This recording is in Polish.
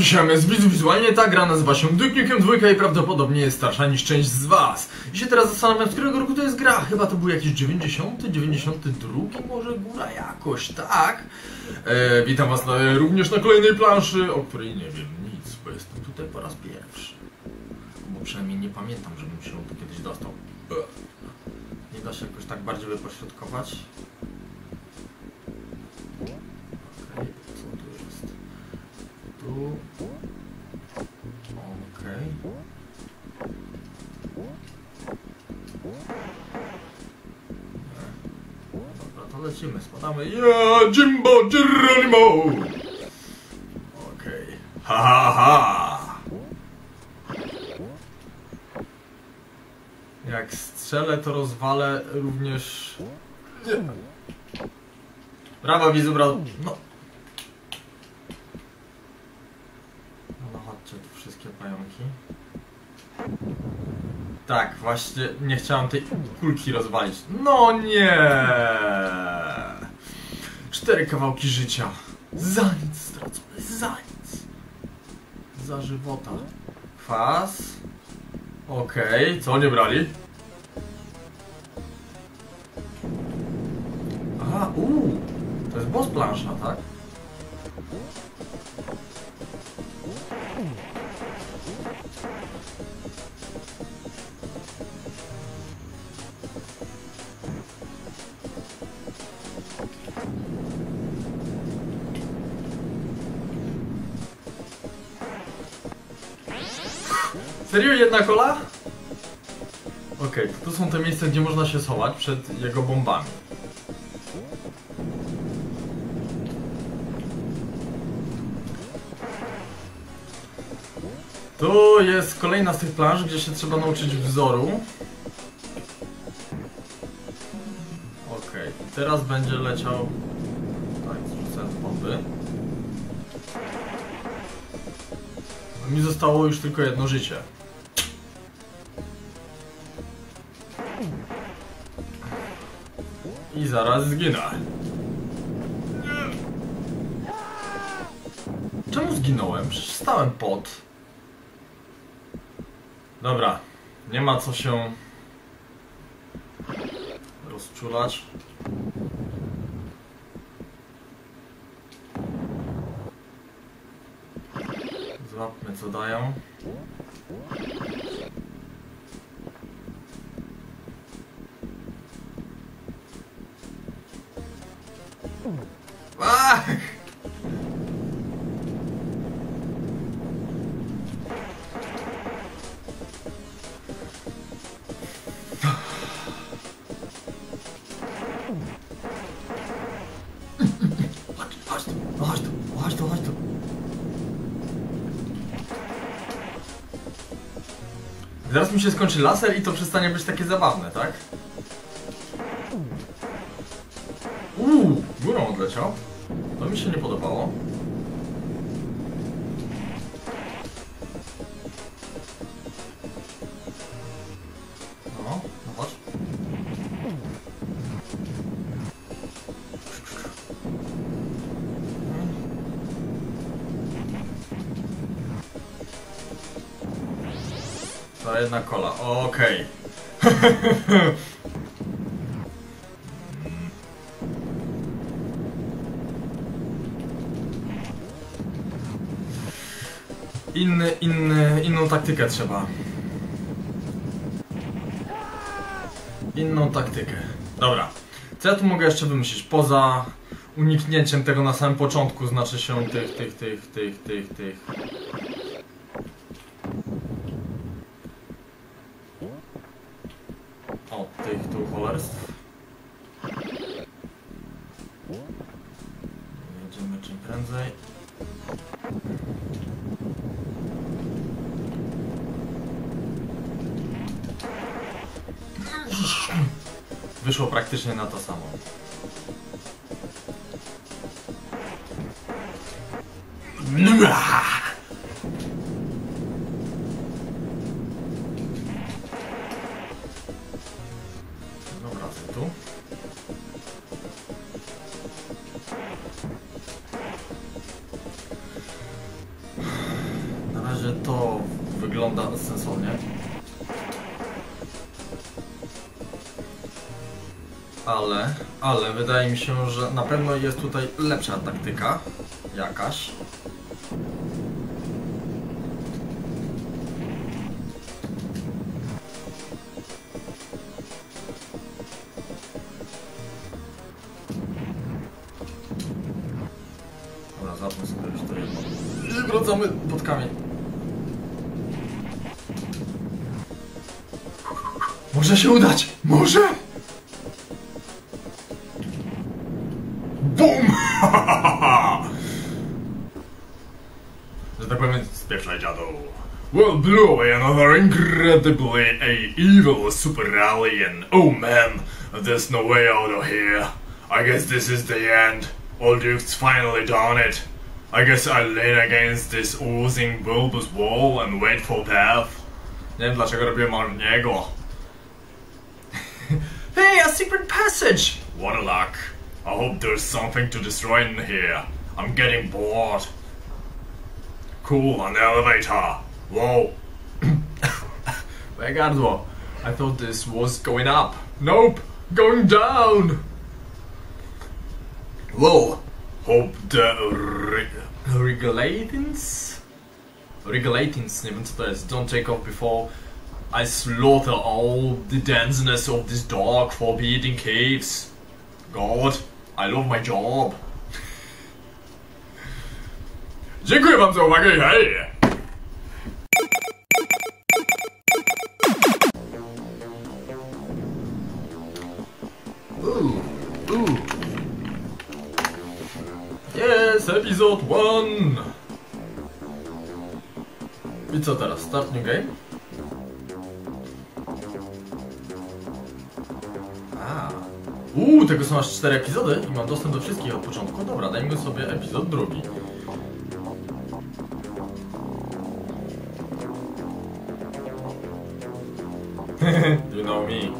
dzisiaj jest wizualnie ta gra nazywa się Duke Nukem 2 i prawdopodobnie jest starsza niż część z was. I się teraz zastanawiam, z którego roku to jest gra. Chyba to był jakiś 90, 92 może góra jakoś, tak? E, witam was na, również na kolejnej planszy, o której nie wiem nic, bo jestem tutaj po raz pierwszy. Bo przynajmniej nie pamiętam, żebym się tu kiedyś dostał. Nie da się jakoś tak bardziej wypośrodkować? Okej, co tu jest? Tu. Okej. Nie. Dobra, to lecimy, spadamy. Ja, Jimbo Geronimo! Okej. Ha, ha, ha! Jak strzelę, to rozwalę również... Nie. Brawo, widzu, brawo. No. Chodźcie tu wszystkie pająki. Tak, właśnie nie chciałam tej kulki rozwalić. No nie! Cztery kawałki życia. Za nic stracone, za nic. Za żywota. Kwas. Okej, co nie brali? Aha, uuu. To jest boss plansza, tak? Serio jedna kola? Okej, to są te miejsca, gdzie można się schować przed jego bombami. Tu jest kolejna z tych planż, gdzie się trzeba nauczyć wzoru. Okej, teraz będzie leciał... Tak, zrzucę bomby. Mi zostało już tylko jedno życie. I zaraz zginę. Czemu zginąłem? Przecież stałem pod. Dobra, nie ma co się rozczulać. Złapmy co dają. Chodź tu, chodź tu, chodź tu. Zaraz mi się skończy laser i to przestanie być takie zabawne, tak? Uuu, górą odleciał. To mi się nie podobało. To jedna kola, okej. Inny, inny, inną taktykę trzeba. Inną taktykę. Dobra. Co ja tu mogę jeszcze wymyślić? Poza uniknięciem tego na samym początku, znaczy się tych, tych, tych, tych, tych, tych. O, tych tu cholerstw. Jedziemy czym prędzej. Wyszło praktycznie na to samo. Dobra, wygląda sensownie. Ale, ale wydaje mi się, że na pewno jest tutaj lepsza taktyka. Jakaś. Dobra, zapnę sobie już to jedno. I wracamy pod kamień. Może się udać! Może! BUM! Że tak powiem, spieprzaj dziadu. Well, blew away another incredibly evil super alien. Oh man, there's no way out of here. I guess this is the end. Old Duke's finally done it. I guess I'll lean against this oozing bulbous wall and wait for death. Nie wiem dlaczego robiłem od niego. Hey, a secret passage! What a luck. I hope there's something to destroy in here. I'm getting bored. Cool, an elevator. Whoa. Gardło. I thought this was going up. Nope, going down. Whoa. Hope the re regulatings? Regulatings, wiem co. Don't take off before I slaughter all the denseness of this dark, forbidden caves. God, I love my job. Dziękuję wam za uwagę i hej! Ooh, ooh. Yes, episode 1! I co teraz? Start new game? Uuu, tego są aż 4 epizody i mam dostęp do wszystkich od początku. Dobra, dajmy sobie epizod drugi. you know me.